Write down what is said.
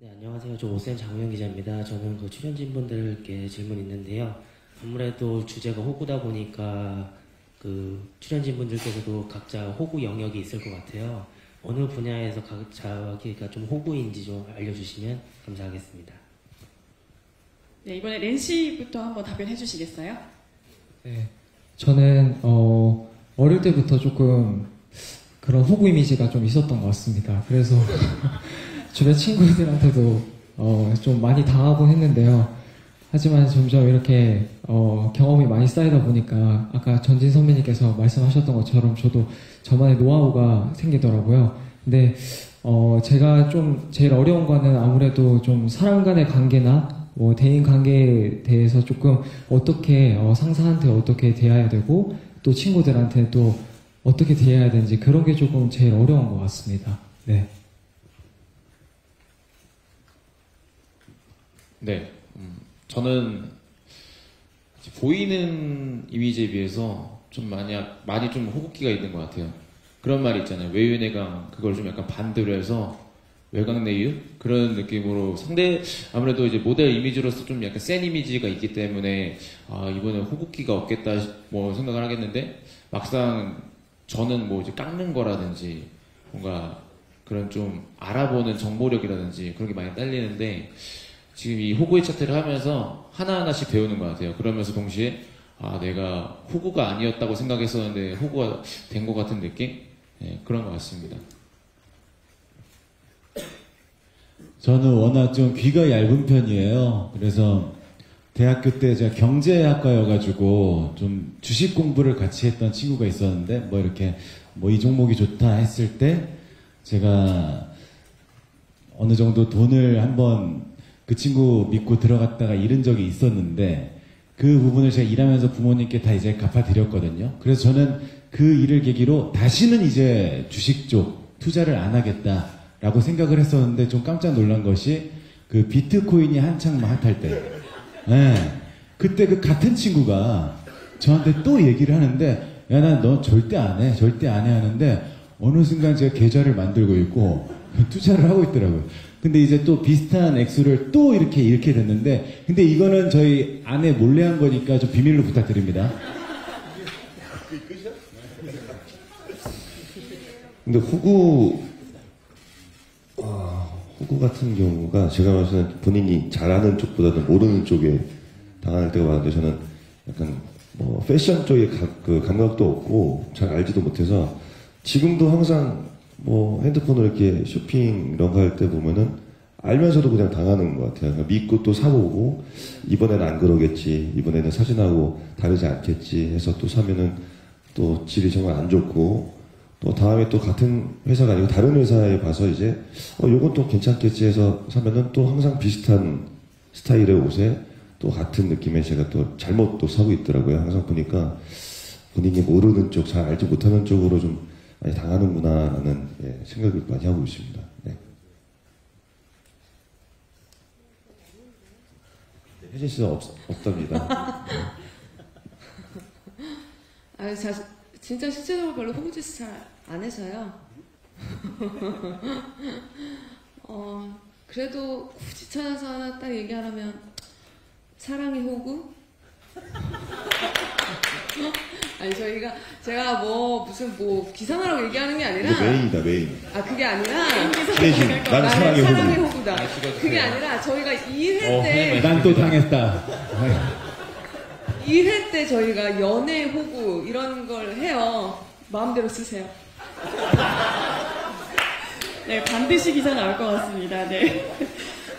네, 안녕하세요. 저 오센 장우영 기자입니다. 저는 그 출연진 분들께 질문 있는데요. 아무래도 주제가 호구다 보니까 그 출연진 분들께서도 각자 호구 영역이 있을 것 같아요. 어느 분야에서 각 자기가 좀 호구인지 좀 알려주시면 감사하겠습니다. 네, 이번에 렌시부터 한번 답변해 주시겠어요? 네, 저는 어, 어릴 때부터 조금 그런 호구 이미지가 좀 있었던 것 같습니다. 그래서 주변 친구들한테도 어, 좀 많이 당하곤 했는데요. 하지만 점점 이렇게 어, 경험이 많이 쌓이다 보니까 아까 전진 선배님께서 말씀하셨던 것처럼 저도 저만의 노하우가 생기더라고요. 근데 어, 제가 좀 제일 어려운 거는 아무래도 좀 사람 간의 관계나 뭐 대인 관계에 대해서 조금 어떻게 어, 상사한테 어떻게 대해야 되고 또 친구들한테 또 어떻게 대해야 되는지 그런 게 조금 제일 어려운 것 같습니다. 네. 네, 음, 저는 보이는 이미지에 비해서 좀 많이 많이 좀 호흡기가 있는 것 같아요. 그런 말이 있잖아요. 외유내강 그걸 좀 약간 반대로 해서 외강내유 그런 느낌으로 상대 아무래도 이제 모델 이미지로서 좀 약간 센 이미지가 있기 때문에 아 이번에 호흡기가 없겠다 뭐 생각을 하겠는데 막상 저는 뭐 이제 깎는 거라든지 뭔가 그런 좀 알아보는 정보력이라든지 그런 게 많이 딸리는데 지금 이 호구의 차트를 하면서 하나하나씩 배우는 것 같아요. 그러면서 동시에 아 내가 호구가 아니었다고 생각했었는데 호구가 된 것 같은 느낌? 네, 그런 것 같습니다. 저는 워낙 좀 귀가 얇은 편이에요. 그래서 대학교 때 제가 경제학과여가지고 좀 주식 공부를 같이 했던 친구가 있었는데 뭐 이렇게 뭐 이 종목이 좋다 했을 때 제가 어느 정도 돈을 한번 그 친구 믿고 들어갔다가 잃은 적이 있었는데 그 부분을 제가 일하면서 부모님께 다 이제 갚아드렸거든요. 그래서 저는 그 일을 계기로 다시는 이제 주식 쪽 투자를 안 하겠다라고 생각을 했었는데 좀 깜짝 놀란 것이 그 비트코인이 한창 막 핫할 때. 네. 그때 그 같은 친구가 저한테 또 얘기를 하는데 야, 나 너 절대 안 해. 절대 안 해 하는데 어느 순간 제가 계좌를 만들고 있고 투자를 하고 있더라고요. 근데 이제 또 비슷한 액수를 또 이렇게 잃게 됐는데 근데 이거는 저희 아내 몰래 한 거니까 좀 비밀로 부탁드립니다. 근데 호구, 아, 호구 같은 경우가 제가 봤을 때 본인이 잘하는 쪽보다는 모르는 쪽에 당할 때가 많은데 저는 약간 뭐 패션 쪽에 가- 그 감각도 없고 잘 알지도 못해서 지금도 항상 뭐 핸드폰으로 이렇게 쇼핑 이런 거 할 때 보면은 알면서도 그냥 당하는 것 같아요. 그러니까 믿고 또 사보고 이번에는 안 그러겠지, 이번에는 사진하고 다르지 않겠지 해서 또 사면은 또 질이 정말 안 좋고 또 다음에 또 같은 회사가 아니고 다른 회사에 가서 이제 어 요건 또 괜찮겠지 해서 사면은 또 항상 비슷한 스타일의 옷에 또 같은 느낌의 제가 또 잘못 또 사고 있더라고요. 항상 보니까 본인이 모르는 쪽, 잘 알지 못하는 쪽으로 좀 당하는구나라는 예, 생각을 많이 하고 있습니다. 네. 네, 혜진 씨는 없, 없답니다. 아, 자, 진짜 실제적으로 별로 호구짓을 잘안 해서요. 어, 그래도 굳이 찾아서 하나 딱 얘기하라면 사랑의 호구? 아니 저희가 제가 뭐 무슨 뭐 기사나라고 얘기하는 게 아니라 메인이다 메인. 아 그게 아니라 나는 나는 사랑의 사랑의 호구. 호구다. 그게 아니라 저희가 2회 어, 때난 또 당했다. 2회 때 저희가 연애 호구 이런 걸 해요. 마음대로 쓰세요. 네, 반드시 기사 나올 것 같습니다. 네.